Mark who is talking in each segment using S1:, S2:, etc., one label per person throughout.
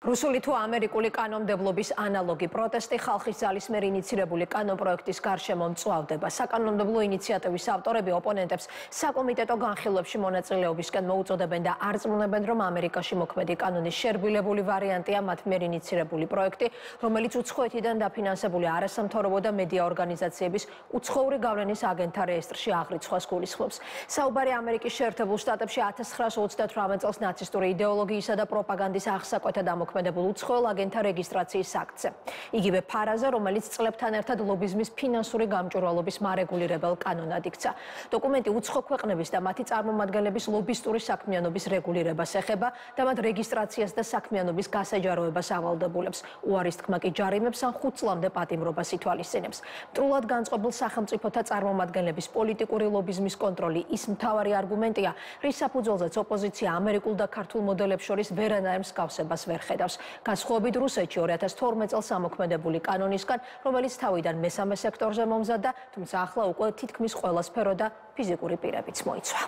S1: რუსული თუ ამერიკული კანონმდებლობის ანალოგი პროტესტი ხალხის ძალის მიერ ინიცირებული კანონპროექტის გარშემო მწვავდება. საკანონმდებლო ინიციატივის ავტორები ოპონენტებს საკომიტეტო განხილვებში მონაწილეობისკენ მოუწოდებენ და არწმუნებენ, რომ ამერიკაში მოქმედი კანონის შერბილებული ვარიანტია მათ მიერ ინიცირებული პროექტი, რომელიც უცხოეთიდან დაფინანსებული არასამთავრობო და მედია ორგანიზაციების უცხოური გავლენის აგენტთა რეესტრში აღრიცხვას გულისხმობს. საუბარი ამერიკის შეერთებულ შტატებში 1938 წელს ნაცისტური იდეოლოგიისა და პროპაგანდის აღსაკვეთად ამ მოქმედებულ უცხოელ აგენტთა რეგისტრაციის აქტზე. იგივე ფარაზე, რომელიც წლებთან ერთად ლობიზმის ფინანსური გამჭვირვალობის მარეგულირებელ კანონად იქცა. დოკუმენტი უცხო ქვეყნების და მათი წარმომადგენლების ლობისტური საქმიანობის რეგულირებას ეხება და მათ რეგისტრაციას და საქმიანობის გასაჯაროებას ავალდებულებს. უარის თქმა კი ჯარიმებს ან 5 წლამდე პატიმრობას ითვალისწინებს. მტრულად განწყობილ სახელმწიფოთა წარმომადგენლების პოლიტიკური ლობიზმის კონტროლი ის მთავარი არგუმენტია, რის საფუძველზეც ოპოზიცია ამერიკულ და ქართულ მოდელებს შორის ვერანაირ მსგავსებას ვერ ხედავს. ხედავს. განსხვავებით რუსეთში 2012 წელს ამოქმედებული კანონისგან, რომელიც თავიდან მესამე სექტორზე მომზადდა, თუმცა ახლა უკვე თითქმის ყველა სფერო და ფიზიკური პირებიც მოიცვა.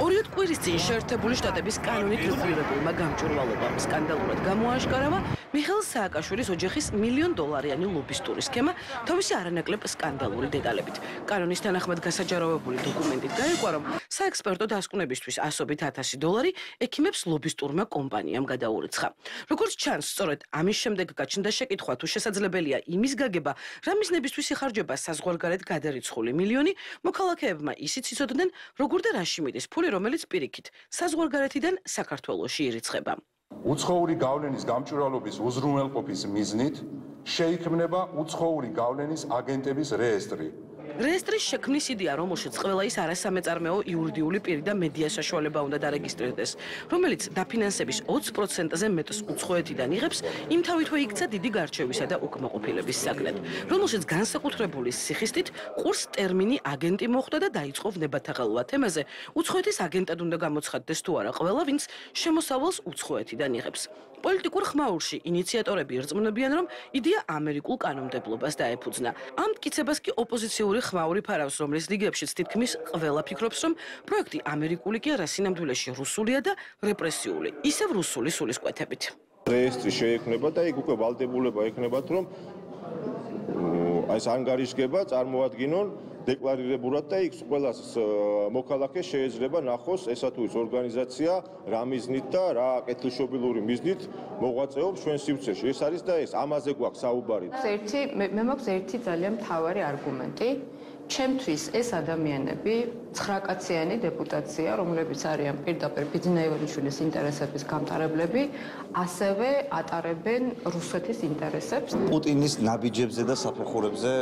S2: ორიოდ კვირის წინ შეერთებული შტატების კანონით რეგულირებულმა გამჭვირვალობამ სკანდალურად გამოაშკარავა მიხელ სააკაშვილის ოჯახის მილიონ დოლარიანი ლობისტური სქემა თავისი არანაკლებ სკანდალური დეტალებით. კანონის თანახმად გასაჯაროვებული დოკუმენტით გაიყვა, რომ საექსპერტო დასკვნებისთვის ასობით 1000 დოლარი ექიმებს ლობისტურმა კომპანიამ გადაურიცხა. როგორც ჩანს, სწორედ ამის შემდეგ გაჩნდა შეკითხვა, თუ შესაძლებელია იმის გაგება, რა მიზნებისთვის იხარჯება საზღვარგარეთ გადარიცხული მილიონი, მოქალაქეებმა ისიც იცოდნენ, როგორ და რაში მიდის ფული, რომელიც პირიქით საზღვარგარეთიდან საქართველოში ირიცხება.
S3: უცხოური გავლენის გამჭვირვალობის უზრუნველყოფის მიზნით შეიქმნება უცხოური გავლენის აგენტების რეესტრი.
S2: რეესტრის შექმნის იდეა, რომელშიც ყველა ის არასამეწარმეო იურიდიული პირი და მედია საშუალება უნდა დარეგისტრირდეს, რომელიც დაფინანსების 20%-ზე მეტს უცხოეთიდან იღებს, იმ თავითვე იქცა დიდი გარჩევისა და უკმაყოფილების საგნად, რომელშიც განსაკუთრებული სიხისტით ყურს ტერმინი აგენტი მოხვდა და დაიწყო ვნებათა ღალვა თემაზე. უცხოეთის აგენტად უნდა გამოცხადდეს თუ არა ყველა, ვინც შემოსავალს უცხოეთიდან იღებს. პოლიტიკურ ხმაურში ინიციატორები ირწმუნებიან, რომ იდეა ამერიკულ კანონმდებლობას დაეფუძნა. ამ მტკიცებას კი ოპოზიციური ხმაური ფარავს, რომლის რიგებშიც თითქმის ყველა ფიქრობს, რომ პროექტი ამერიკული კი არა, სინამდვილეში რუსულია და რეპრესიული, ისევ რუსული სულისკვეთებით.
S4: რეესტრი შეექმნება და იქ უკვე ვალდებულება ექნებათ, რომ აი ეს ანგარიშგება წარმოადგინონ დეკლარირებულად და იქ ყველა მოქალაქე შეიძლება ნახოს ესა თუ ის ორგანიზაცია რა მიზნით და რა კეთილშობილური მიზნით მოღვაწეობს ჩვენ სივრცეში. ეს არის და ეს ამაზე გვაქვს საუბარი.
S5: ერთი მე მაქვს ერთი ძალიან მთავარი არგუმენტი. ჩემთვის ეს ადამიანები ცხრაკაციანი დეპუტაცია, რომლებიც არიან პირდაპირ ბიზნეიორიშვილის ინტერესების გამტარებლები, ასევე ატარებენ რუსეთის ინტერესებს.
S6: პუტინის ნაბიჯებზე და საფეხურებზე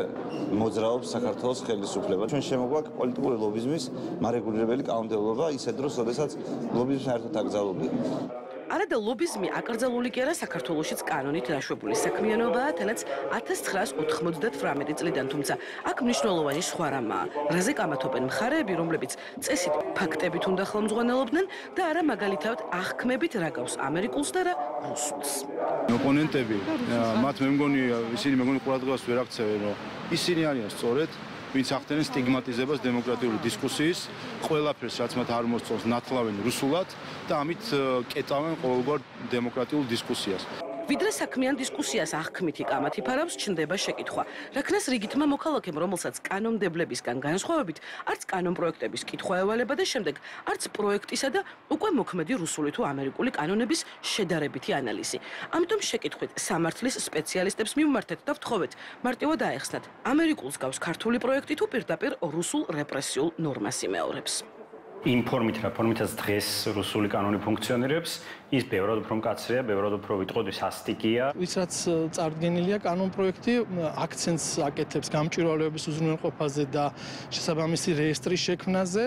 S6: მოძრაობს საქართველოს ხელისუფლება. ჩვენ შემოგვაქვს პოლიტიკური ლობიზმის მარეგულირებელი კანონმდებლობა, ისე დროს, როდესაც ლობიზმი საერთოდ აკრძალულია.
S2: არადა ლობიზმი აკრძალული კი არა საქართველოსიც კანონით დაშვებული. საქმიანობაა თანაც 1998 წლიდან თუმცა აქ მნიშვნელოვანი სხვა რამაა რაზე კამათობენ მხარეები რომლებიც წესით ფაქტებით უნდა ხელმძღვანელობდნენ და არა მაგალითად აღქმებით რა გავს ამერიკულს და რა რუსულს.
S7: ოპონენტები მათ მე მგონი ისინი მე მგონი ყურადღებას ვერ აქცევენ რომ ისინი არიან სწორედ ვინც ახდენენ სტიგმატიზებას დემოკრატიული დისკუსიის, ყველაფერს რაც მათ არ მოსწონს, ნათლავენ რუსულად და ამით კეტავენ ყოველგვარ დემოკრატიულ დისკუსიას.
S2: ვიდრე საქმიან დისკუსიას აღქმითი კამათი ფარავს ჩნდება შეკითხვა. რაკნას რიგითმა მოქალაქემ, რომელსაც კანონმდებლებისგან განსხვავებით, არც კანონპროექტების კითხვა ევალება და შემდეგ არც პროექტისა და უკვე მოქმედი რუსული თუ ამერიკული კანონების შედარებითი ანალიზი. ამიტომ შეკითხვით სამართლის სპეციალისტებს მიმართეთ და ვთხოვეთ, მარტივად აეხსნათ, ამერიკულს გავს ქართული პროექტი თუ პირდაპირ რუსულ რეპრესიულ ნორმას იმეორებს.
S8: იმ ფორმით რა ფორმითაც დღეს რუსული კანონი ფუნქციონირებს, ის ბევრად უფრო მკაცრია, ბევრად უფრო ვიტყოდი სასტიკია.
S9: ის რაც წარდგენილია კანონ პროექტი, აქცენტს აკეთებს გამჭვირვალეობის უზრუნველყოფაზე და შესაბამისი რეესტრის შექმნაზე.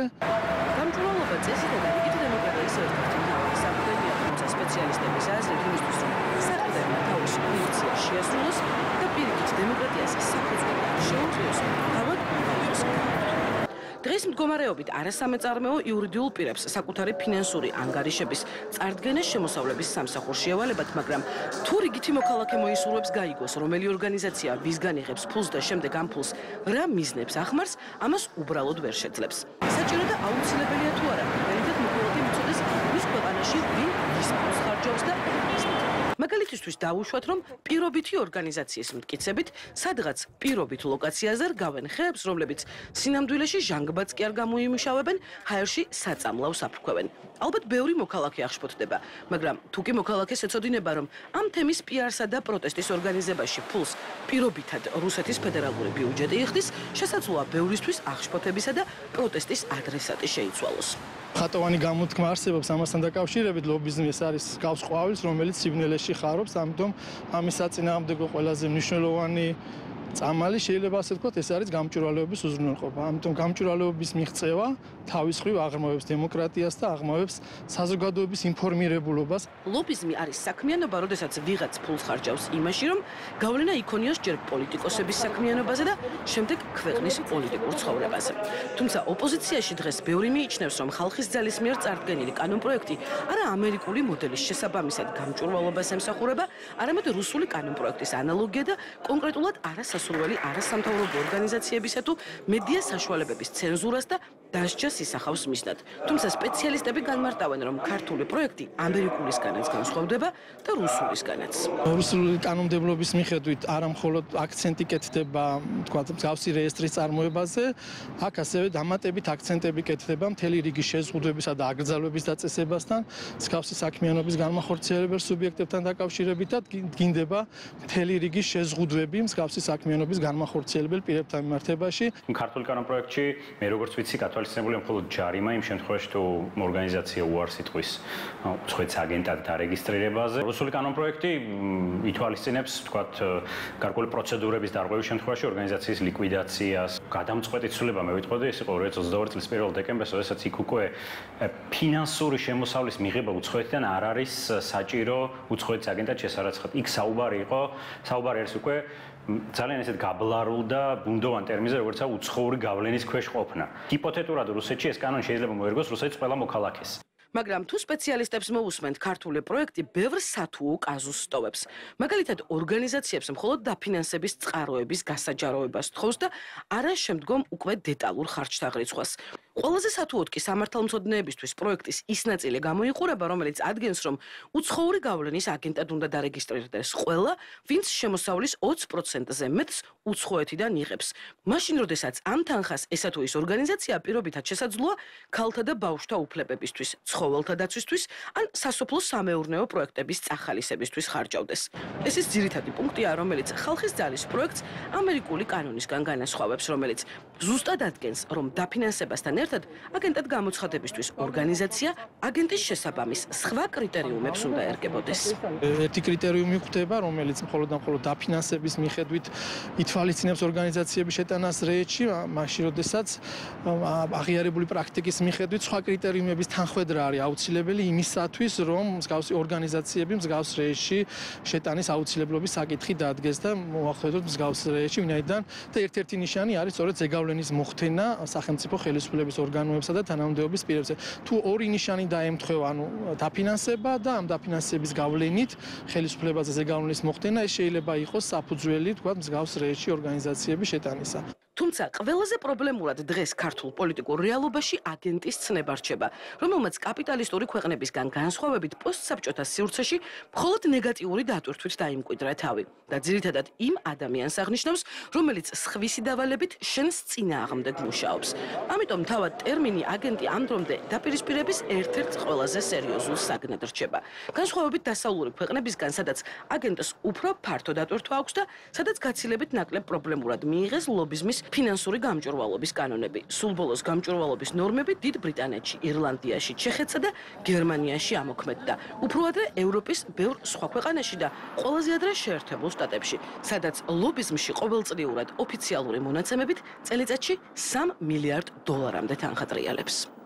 S2: გამჭვირვალობა წესით და რიგით დემოკრატიის ერთ-ერთი მთავარი საფუძველია, თუმცა სპეციალისტების აზრით იმისთვის, რომ საყდრები თავის ფუნქცია შეასრულოს და პირიქით დემოკრატიას საფუძველი შეუწიოს, თავად უნდა იყოს დღეს მდგომარეობით არასამეწარმეო იურიდიულ პირებს საკუთარი ფინანსური ანგარიშების წარდგენა შემოსავლების სამსახურში ევალებათ, მაგრამ თუ რიგითი მოქალაქე მოისურვებს გაიგოს, რომელი ორგანიზაცია ვისგან იღებს ფულს და შემდეგ ამ ფულს რა მიზნებს ახმარს, ამას უბრალოდ ვერ შეძლებს. საჭირო და აუცილებელია თუ არა, მაგალითად მოქალაქე მიწოდეს მის ქვეყანაში ვინ ის ფულს ხარჯავს და მაგალითისთვის დაუშვათ, რომ პირობითი ორგანიზაციის მტკიცებით, სადღაც პირობით ლოკაციაზე რგავენ ხეებს, რომლებიც სინამდვილეში ჟანგბაც კი არ გამოიმუშავებენ, ჰაერში საწამლავს აფრქვევენ. ალბათ ბევრი მოქალაქე აღშფოთდება, მაგრამ თუ კი მოქალაქეს ეცოდინება, რომ ამ თემის პიარსა და პროტესტის ორგანიზებაში ფულს პირობითად რუსეთის ფედერალური ბიუჯეტი იხდის, შესაძლოა ბევრისთვის აღშფოთებისა და პროტესტის ადრესატი შეიცვალოს.
S9: ხატოვანი გამოთქმა არსებობს ამასთან დაკავშირებით ლობიზმი ეს არის გავს ყვავილს რომელიც სიბნელეში ხარობს ამიტომ ამის საწინააღმდეგო ყველაზე მნიშვნელოვანი წამალი შეიძლება ასე ვთქვათ, ეს არის გამჭვირვალეობის უზრუნველყოფა. ამიტომ გამჭვირვალეობის მიღწევა თავის მხრივ აღმოვებს დემოკრატიას და აღმოვებს საზოგადოების ინფორმირებულობას.
S2: ლობიზმი არის საქმიანობა, როდესაც ვიღაც ფულს ხარჯავს იმაში, რომ გავლენა იქონიოს ჯერ პოლიტიკოსების საქმიანობაზე და შემდეგ ქვეყნის პოლიტიკურ ცხოვრებაზე. თუმცა ოპოზიციაში დღეს ბევრი მიიჩნევს, რომ ხალხის ძალის მიერ წარდგენილი კანონპროექტი არა ამერიკული მოდელის შესაბამისად გამჭვირვალობას ემსახურება, არამედ რუსული კანონპროექტის ანალოგია და კონკრეტულად არასა სასურველი არასამთავრობო ორგანიზაციებისა თუ მედია საშუალებების ცენზურას და დასჯას ისახავს მისდად. თუმცა სპეციალისტები განმარტავენ, რომ ქართული პროექტი ამერიკულისგანაც განსხვავდება და რუსულისგანაც.
S9: რუსული კანონმდებლობის მიხედვით არა მხოლოდ აქცენტი კეთდება, თქვა, მსგავსი რეესტრის წარმოებაზე, აქ ასევე დამატებით აქცენტები კეთდება მთელი რიგი შეზღუდვებისა და აკრძალვების დაწესებასთან, მსგავსი საქმიანობის განმახორციელებელ სუბიექტებთან დაკავშირებითაც გინდება მთელი რიგი შეზღუდვები მსგავსი საქმიანობის საქმიანობის განმახორციელებელ პირებთან მიმართებაში.
S8: ქართული კანონპროექტში მე როგორც ვიცი, გათვალისწინებულია მხოლოდ ჯარიმა იმ შემთხვევაში, თუ ორგანიზაცია უარს იტყვის უცხოეთ აგენტად დარეგისტრირებაზე. რუსული კანონპროექტი ითვალისწინებს, თქვათ, გარკვეული პროცედურების დარღვევის შემთხვევაში ორგანიზაციის ლიკვიდაციას. გადამწყვეტი ცვლილება მე ვიტყოდი, ეს იყო 2022 წლის 1 დეკემბერს, როდესაც იქ უკვე ფინანსური შემოსავლის მიღება უცხოეთიდან არ არის საჭირო უცხოეთის აგენტად შესარაცხად. იქ საუბარი იყო, საუბარი არის უკვე ძალიან ესეთ გაბლარულ და ბუნდოვან ტერმინზე, როგორცაა უცხოური გავლენის ქვეშ ყოფნა. ჰიპოთეტურად რუსეთში ეს კანონი შეიძლება მოერგოს რუსეთის ყველა მოქალაქეს.
S2: მაგრამ თუ სპეციალისტებს მოусმენთ ქართული პროექტი ბევრ სათუო კაზუსს სტოვებს. მაგალითად, ორგანიზაციებს მხოლოდ დაფინანსების წყაროების გასაჯაროებას თხოვს და არა შემდგომ უკვე დეტალურ ხარჯთაღრიცხვას. ყველაზე სათუოდ კი სამართალმცოდნეებისთვის პროექტის ის ნაწილი გამოიყურება, რომელიც ადგენს, რომ უცხოური გავლენის აგენტად უნდა დარეგისტრირდეს ყველა, ვინც შემოსავლის 20%-ზე მეტს უცხოეთიდან იღებს. მაშინ, როდესაც ამ თანხას ესა თუ ის ორგანიზაცია პირობითად შესაძლოა ქალთა და ბავშვთა უფლებებისთვის, ცხოველთა დაცვისთვის, ან სასოფლო სამეურნეო პროექტების წახალისებისთვის ხარჯავდეს. ეს ის ძირითადი პუნქტია, რომელიც ხალხის ძალის პროექტს ამერიკული კანონისგან განასხვავებს, რომელიც ზუსტად ადგენს, რომ დაფინანსებასთან ერთად აგენტად გამოცხადებისთვის ორგანიზაცია აგენტის შესაბამის სხვა კრიტერიუმებს უნდა ერგებოდეს.
S9: ერთი კრიტერიუმი გვხვდება, რომელიც მხოლოდ და მხოლოდ დაფინანსების მიხედვით ითვალისწინებს ორგანიზაციების შეტანას რეჯში, მაშინ როდესაც აღიარებული პრაქტიკის მიხედვით სხვა კრიტერიუმების თანხვედრა არის აუცილებელი იმისათვის, რომ მსგავსი ორგანიზაციები მსგავს რეჯში შეტანის აუცილებლობის საკითხი დადგეს და მოახერხოთ მსგავს რეჯში, ვინაიდან და ერთ-ერთი ნიშანი არის სწორედ ზეგავლენის მოხდენა სახელმწიფო ხელისუფლების ორგანოებსა და თანამდებობის პირებზე. თუ ორი ნიშანი დაემთხვა, ანუ დაფინანსება და ამ დაფინანსების გავლენით ხელისუფლებაზე ზეგავლენის მოხდენა, ეს შეიძლება იყოს საფუძველი, თქვა, მსგავს რეჟში ორგანიზაციების შეტანისა.
S2: თუმცა ყველაზე პრობლემურად დღეს ქართულ პოლიტიკურ რეალობაში აგენტის ცნება რჩება, რომელმაც კაპიტალისტური ქვეყნებისგან განსხვავებით პოსტსაბჭოთა სივრცეში მხოლოდ ნეგატიური დატვირთვით დაიმკვიდრა თავი და ძირითადად იმ ადამიანს აღნიშნავს, რომელიც სხვისი დავალებით შენს წინააღმდეგ მუშაობს. ამიტომ თავად ტერმინი აგენტი ამ დრომდე დაპირისპირების ერთ-ერთ ყველაზე სერიოზულ საგნად რჩება. განსხვავებით დასავლური ქვეყნებისგან, სადაც აგენტს უფრო ფართო დატვირთვა აქვს და სადაც გაცილებით ნაკლებ პრობლემურად მიიღეს ლობიზმის ფინანსური გამჭვირვალობის კანონები. სულ ბოლოს გამჭვირვალობის ნორმები დიდ ბრიტანეთში, ირლანდიაში, ჩეხეთსა და გერმანიაში ამოქმედდა. უფრო ადრე ევროპის ბევრ სხვა ქვეყანაში და ყველაზე ადრე შეერთებულ შტატებში, სადაც ლობიზმში ყოველწლიურად ოფიციალური მონაცემებით წელიწადში 3 მილიარდ დოლარამდე თანხა ტრიალებს.